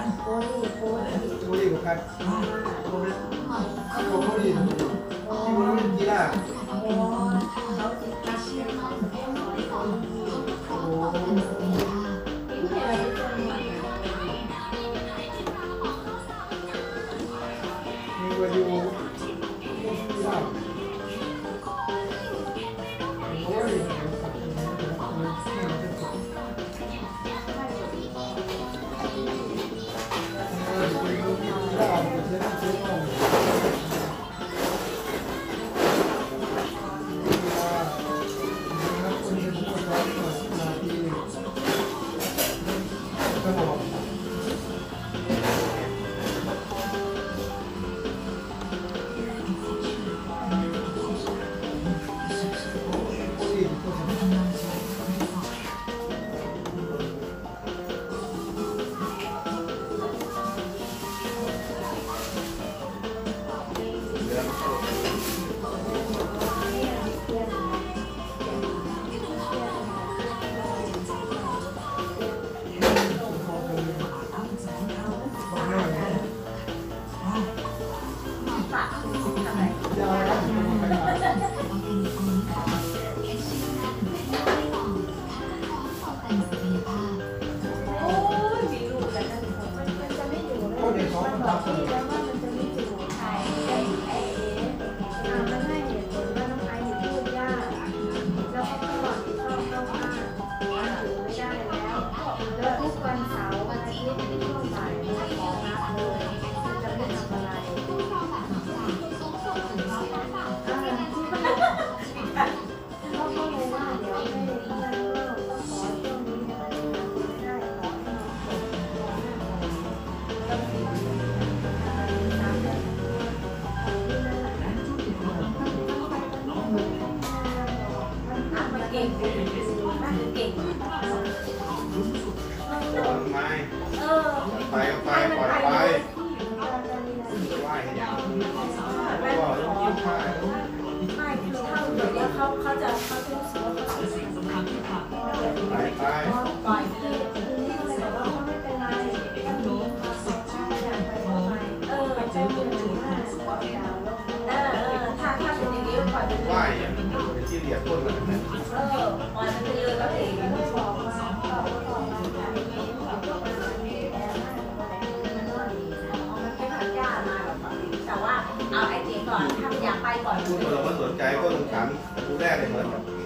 ホーリー、ホーリー。ホーリー、かっこいい。過去ホーリーのこと。着物のกีฬาこれを。可以连麦 ไปเอไปปลอยไปไหว้ให้ยังไม่ไม่เข้าเดี๋ยวเขาเขาจะเขาจะรู้สึกว่าเขาสิ่งสำที่ผ่านไปไปที่ที่เขาบอกว่าไม่เป็นไรก็มีสอนได้ไปไปเออไปเป็นจุดถ้าถ้าเป็นเดี๋ก็ปลอยเดี๋เลยดนะ เจียก่อนถ้าไม่ยากไปก่อน คุณเราก็สนใจก็ต้องถามคุณแรกเลยเหมือนกัน